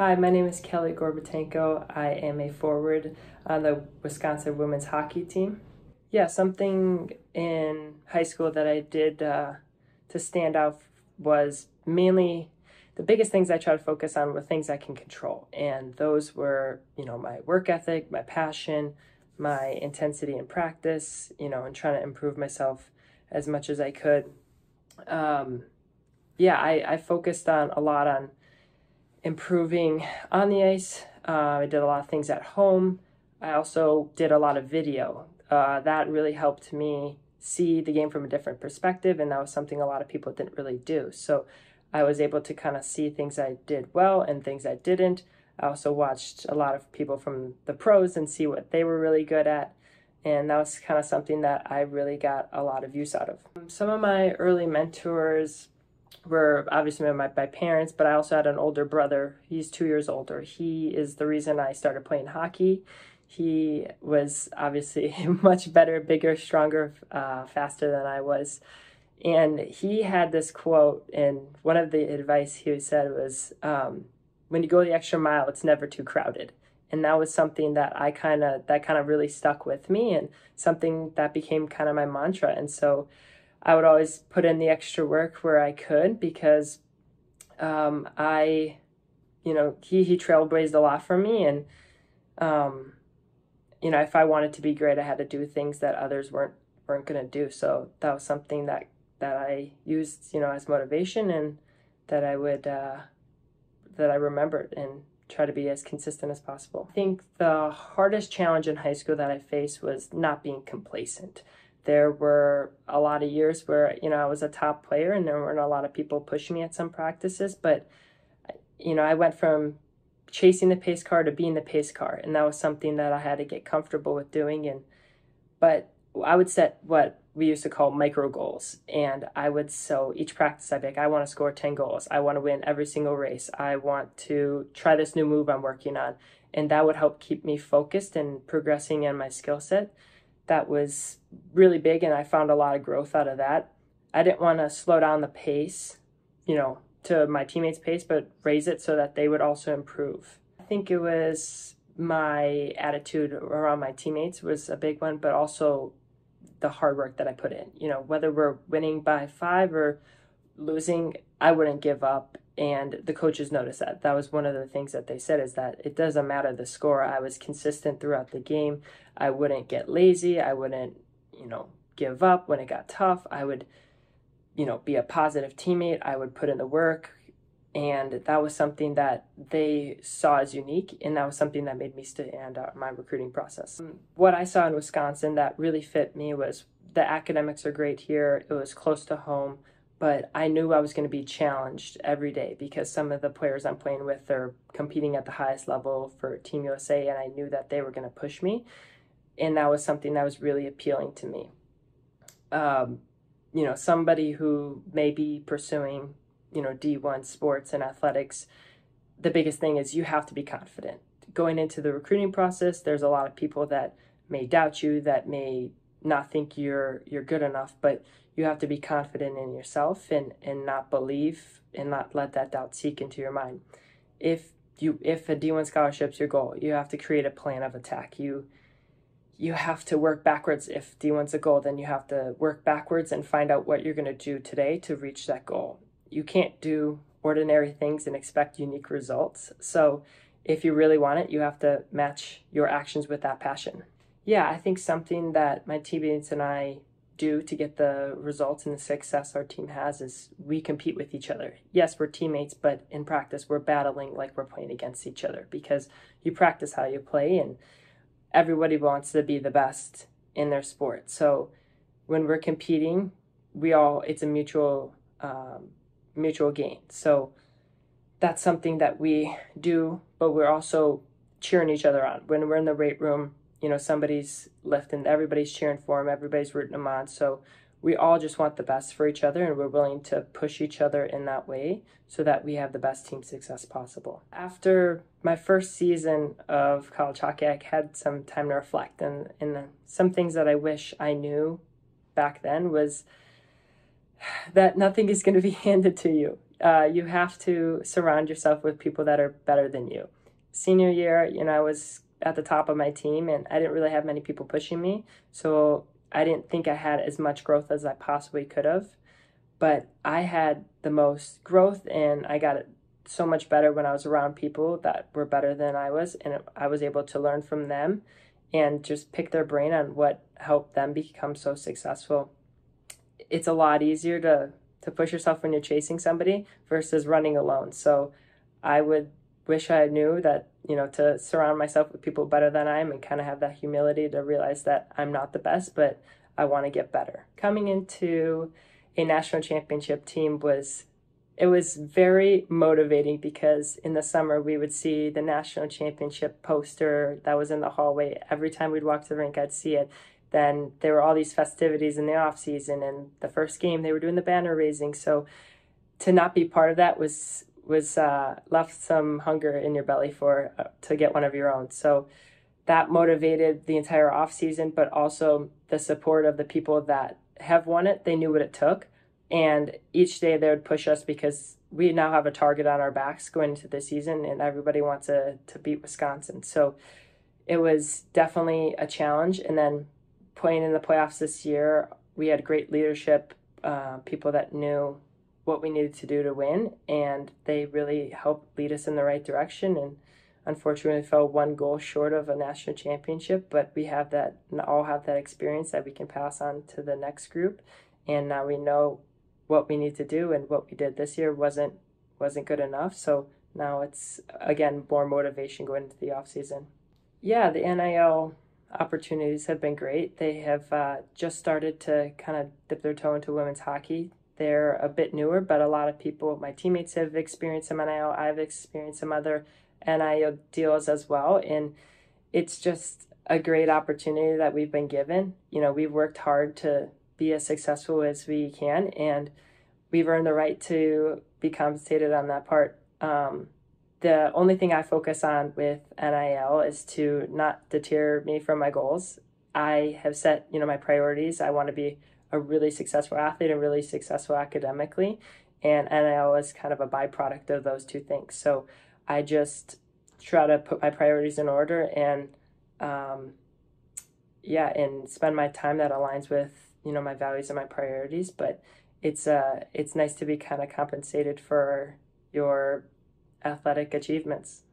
Hi, my name is Kelly Gorbatenko. I am a forward on the Wisconsin women's hockey team. Yeah, something in high school that I did uh, to stand out was mainly the biggest things I try to focus on were things I can control. And those were, you know, my work ethic, my passion, my intensity in practice, you know, and trying to improve myself as much as I could. Um, yeah, I, I focused on a lot on improving on the ice. Uh, I did a lot of things at home. I also did a lot of video. Uh, that really helped me see the game from a different perspective, and that was something a lot of people didn't really do. So I was able to kind of see things I did well and things I didn't. I also watched a lot of people from the pros and see what they were really good at. And that was kind of something that I really got a lot of use out of. Some of my early mentors were obviously my, my parents, but I also had an older brother. He's two years older. He is the reason I started playing hockey. He was obviously much better, bigger, stronger, uh, faster than I was. And he had this quote, and one of the advice he said was, um, "When you go the extra mile, it's never too crowded." And that was something that I kind of that kind of really stuck with me, and something that became kind of my mantra. And so, I would always put in the extra work where I could because um, I, you know, he he trailblazed a lot for me, and um, you know, if I wanted to be great, I had to do things that others weren't weren't going to do. So that was something that that I used, you know, as motivation, and that I would uh, that I remembered and try to be as consistent as possible. I think the hardest challenge in high school that I faced was not being complacent there were a lot of years where you know I was a top player and there weren't a lot of people pushing me at some practices but you know I went from chasing the pace car to being the pace car and that was something that I had to get comfortable with doing and but I would set what we used to call micro goals and I would so each practice I'd like I want to score 10 goals I want to win every single race I want to try this new move I'm working on and that would help keep me focused and progressing in my skill set that was really big and I found a lot of growth out of that. I didn't want to slow down the pace, you know, to my teammates' pace, but raise it so that they would also improve. I think it was my attitude around my teammates was a big one, but also the hard work that I put in. You know, whether we're winning by five or losing, I wouldn't give up and the coaches noticed that. That was one of the things that they said is that it doesn't matter the score. I was consistent throughout the game. I wouldn't get lazy. I wouldn't you know give up when it got tough. I would you know be a positive teammate. I would put in the work. And that was something that they saw as unique and that was something that made me stand out in my recruiting process. What i saw in wisconsin that really fit me was the academics are great here. It was close to home but I knew I was going to be challenged every day because some of the players I'm playing with are competing at the highest level for Team USA, and I knew that they were going to push me, and that was something that was really appealing to me. Um, you know, somebody who may be pursuing, you know, D1 sports and athletics, the biggest thing is you have to be confident. Going into the recruiting process, there's a lot of people that may doubt you, that may not think you're you're good enough, but you have to be confident in yourself and and not believe and not let that doubt seek into your mind. If you if a d1 scholarship's your goal you have to create a plan of attack. You you have to work backwards. If d1's a goal then you have to work backwards and find out what you're going to do today to reach that goal. You can't do ordinary things and expect unique results. So if you really want it you have to match your actions with that passion yeah i think something that my teammates and i do to get the results and the success our team has is we compete with each other. Yes, we're teammates, but in practice, we're battling like we're playing against each other because you practice how you play and everybody wants to be the best in their sport. So when we're competing, we all, it's a mutual, um, mutual gain. So that's something that we do, but we're also cheering each other on. When we're in the weight room, you know, somebody's lifting, everybody's cheering for him, everybody's rooting him on. So we all just want the best for each other and we're willing to push each other in that way so that we have the best team success possible. After my first season of college hockey, I had some time to reflect and, and some things that I wish I knew back then was that nothing is going to be handed to you. uh, you have to surround yourself with people that are better than you. Senior year, you know, I was at the top of my team and I didn't really have many people pushing me. So I didn't think I had as much growth as I possibly could have. But I had the most growth and I got it so much better when I was around people that were better than I was. And I was able to learn from them and just pick their brain on what helped them become so successful. It's a lot easier to to push yourself when you're chasing somebody versus running alone. So I would wish I knew that, you know, to surround myself with people better than I am and kind of have that humility to realize that I'm not the best, but I want to get better. Coming into a national championship team was it was very motivating because in the summer we would see the national championship poster that was in the hallway. Every time we'd walk to the rink i'd see it. Then there were all these festivities in the off season and the first game they were doing the banner raising. So to not be part of that was was uh, left some hunger in your belly for uh, to get one of your own so that motivated the entire off season but also the support of the people that have won it they knew what it took and each day they would push us because we now have a target on our backs going into the season and everybody wants to, to beat Wisconsin. So it was definitely a challenge. And then playing in the playoffs this year, we had great leadership, uh, people that knew what we needed to do to win, and they really helped lead us in the right direction. And unfortunately, fell one goal short of a national championship, but we have that, all have that experience that we can pass on to the next group. And now we know what we need to do and what we did this year wasn't wasn't good enough. So now it's again more motivation going into the off season. Yeah, the NIL opportunities have been great. They have uh, just started to kind of dip their toe into women's hockey. They're a bit newer, but a lot of people, my teammates have experienced some NIL. I've experienced some other NIL deals as well, and it's just a great opportunity that we've been given. You know, we've worked hard to be as successful as we can, and we've earned the right to be compensated on that part. Um, the only thing I focus on with NIL is to not deter me from my goals. I have set, you know, my priorities. I want to be a really successful athlete and really successful academically, and NIL is kind of a byproduct of those two things. So I just try to put my priorities in order and, um, yeah, and spend my time that aligns with you know my values and my priorities. But it's uh it's nice to be kind of compensated for your athletic achievements